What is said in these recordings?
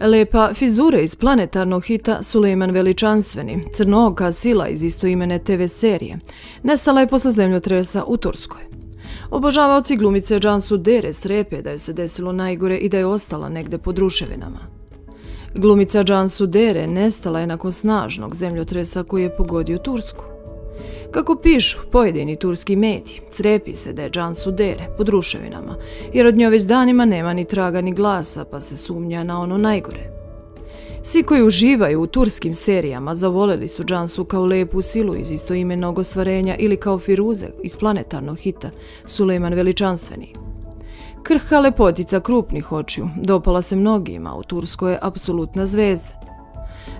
Lepa fizura iz planetarnog hita Sulejman Veličanstveni, crnooka sila iz istoimene TV serije, nestala je posle zemljotresa u Turskoj. Obožavaoci glumice Džansu Dere strepe da je se desilo najgore i da je ostala negde pod ruševinama. Glumica Džansu Dere nestala je nakon snažnog zemljotresa koji je pogodio Tursku. Kako pišu pojedini turski mediji, crepi se da je Džan Sudere pod ruševinama, jer od nje već danima nema ni traga ni glasa, pa se sumnja na ono najgore. Svi koji uživaju u turskim serijama zavoleli su Džansu kao lepu silu iz istoimenog ostvarenja ili kao Firuze iz planetarnog hita Sulejman Veličanstveni. Krha lepotica krupnih očiju dopala se mnogima, u Turskoj je apsolutna zvezda.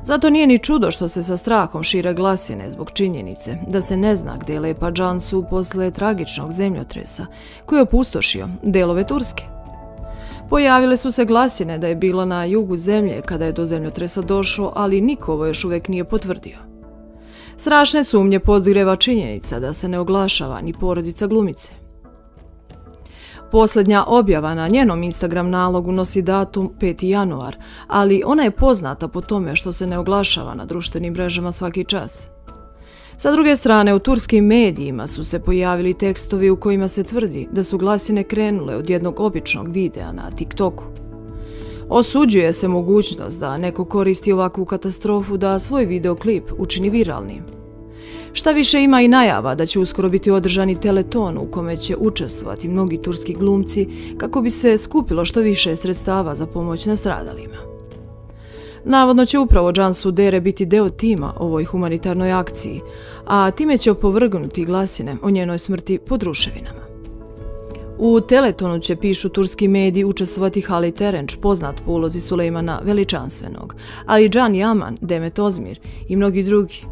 Zato nije ni čudo što se sa strahom šire glasine zbog činjenice da se ne zna gdje je Lepa Džansu posle tragičnog zemljotresa koji je opustošio delove Turske. Pojavile su se glasine da je bila na jugu zemlje kada je do zemljotresa došlo, ali niko ovo još uvek nije potvrdio. Strašne sumnje podgreva činjenica da se ne oglašava ni porodica glumice. Posljednja objava na njenom Instagram nalogu nosi datum 5. januar, ali ona je poznata po tome što se ne oglašava na društvenim mrežama svaki čas. Sa druge strane, u turskim medijima su se pojavili tekstovi u kojima se tvrdi da su glasine krenule od jednog običnog videa na TikToku. Osuđuje se mogućnost da neko koristi ovakvu katastrofu da svoj videoklip učini viralnim. Šta više ima i najava da će uskoro biti održani teleton u kome će učestvovati mnogi turski glumci kako bi se skupilo što više sredstava za pomoć na stradalima. Navodno će upravo Jansu Sudere biti deo tima ovoj humanitarnoj akciji, a time će opovrgnuti glasine o njenoj smrti pod ruševinama. U Teletonu će, pišu turski mediji, učestvovati Hali Terenč, poznat po ulozi Sulejmana Veličanstvenog, ali Džan Jaman, Demet Ozmir i mnogi drugi.